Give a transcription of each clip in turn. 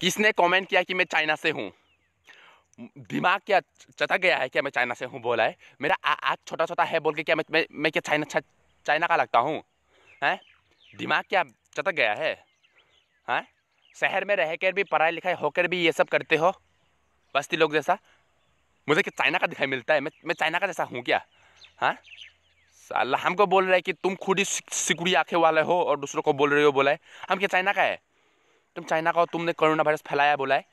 किसने कमेंट किया कि मैं चाइना से हूँ? दिमाग क्या चटक गया है क्या मैं चाइना से हूँ बोला है? मेरा आग छोटा छोटा है बोल के क्या मैं मैं, मैं क्या चाइना चाइना का लगता हूँ? हैं? दिमाग क्या चटक गया है? हैं? शहर में रह कर भी पढ़ाई लिखाई होकर भी ये सब करते हो? बस्ती लोग जैसा? मुझे क्या चाइना का दिखाई मिलता है? मैं मैं चाइना का जैसा हूँ क्या? हाँ? साला हमको बोल रहा है कि तुम खुद ही सिकुड़ी आँखें वाले हो और दूसरों को बोल रहे हो बोला है। हम क्या चाइना का है? तुम चाइना का तुमने कोरोना वायरस फैलाया बोला है?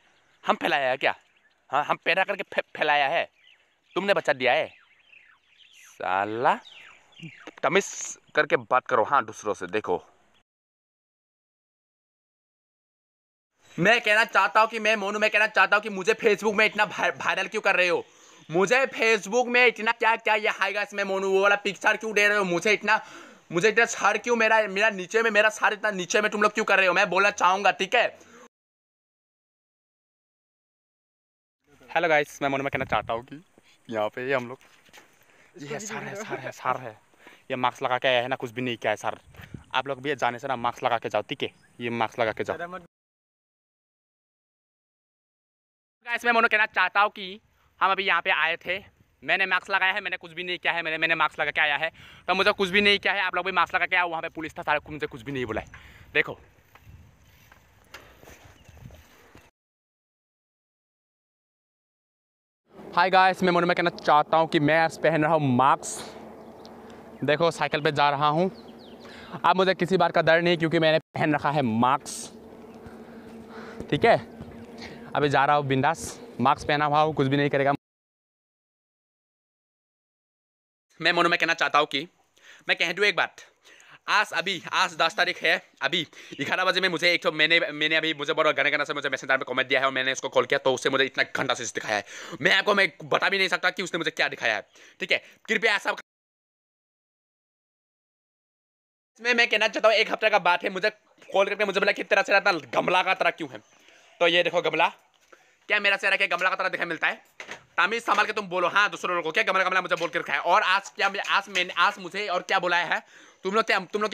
हम फैलाया है क्या? हाँ हम पैदा करके फैलाया है। तुमने बचा दिया है। साला तमिस करके बात करो। हाँ दूसरों से, देखो। मैं कहना चाहता हूँ कि मैं मोनू, मैं कहना चाहता हूँ कि मुझे फेसबुक में इतना वायरल क्यों कर रहे हो? मुझे फेसबुक में इतना क्या क्या ये हाई गाइस मैं मोनू, वो वाला पिक्चर क्यों दे रहे हो? मुझे इतना मुझे इतना सर क्यों? मेरा मेरा नीचे में मेरा सर इतना नीचे में तुम लोग क्यों कर रहे हो? मैं बोलना चाहूँगा ठीक है? हेलो गाइस मैं मोनू मैं कहना चाहता हूँ कि यहाँ पे हम लोग ये सर है सर है सर है। ये मास्क लगा के आया है ना कुछ भी नहीं किया है सर। आप लोग भी जाने से ना मास्क लगा के जाओ ठीक है? ये मास्क लगा के जाओ। गाइस मैं मोनू कहना चाहता हूँ कि हम अभी यहाँ पे आए थे। मैंने मास्क लगाया है, मैंने कुछ भी नहीं किया है, मैंने मैंने मास्क लगा के आया है। तो मुझे कुछ भी नहीं किया है, आप लोग भी मास्क लगा के आओ, वहाँ पे पुलिस था, सारे मुझे कुछ भी नहीं बोला है देखो। हाय गाइस मैं मोनू में कहना चाहता हूँ कि मैं आज पहन रहा हूँ मास्क देखो, साइकिल पे जा रहा हूँ। अब मुझे किसी बात का डर नहीं, क्योंकि मैंने पहन रखा है मास्क ठीक है? अभी जा रहा हूँ बिंदास। मास्क पहना हुआ हूँ, कुछ भी नहीं करेगा। मैं मोनू, में कहना चाहता हूँ कि मैं कह दूँ एक बात। आज, अभी, आज दस तारीख है, अभी ग्यारह बजे में मुझे एक तो मैंने मैंने अभी मुझे बड़ा गाने गाना से मुझे मैसेज में कमेंट दिया है और मैंने उसको कॉल किया तो उससे मुझे इतना घंटा से दिखाया है। मैं आपको, मैं बता भी नहीं सकता कि उसने मुझे क्या दिखाया है, ठीक है? कृपया ऐसा इसमें मैं कहना चाहता हूँ, एक हफ़्ते का बात है, मुझे कॉल करके मुझे बोला कि तेरा चेहरा इतना गमला का तरह क्यों है? तो ये देखो गमला, क्या मेरा चेहरा क्या गमला का तरह दिखाई मिलता है? तमीज संभाल के तुम बोलो। हाँ दूसरों को। क्या गमला गमला मुझे बोल के रखा है? और आज क्या आज मैंने आज मुझे और क्या बुलाया है? तुम लोग क्या तुम लोग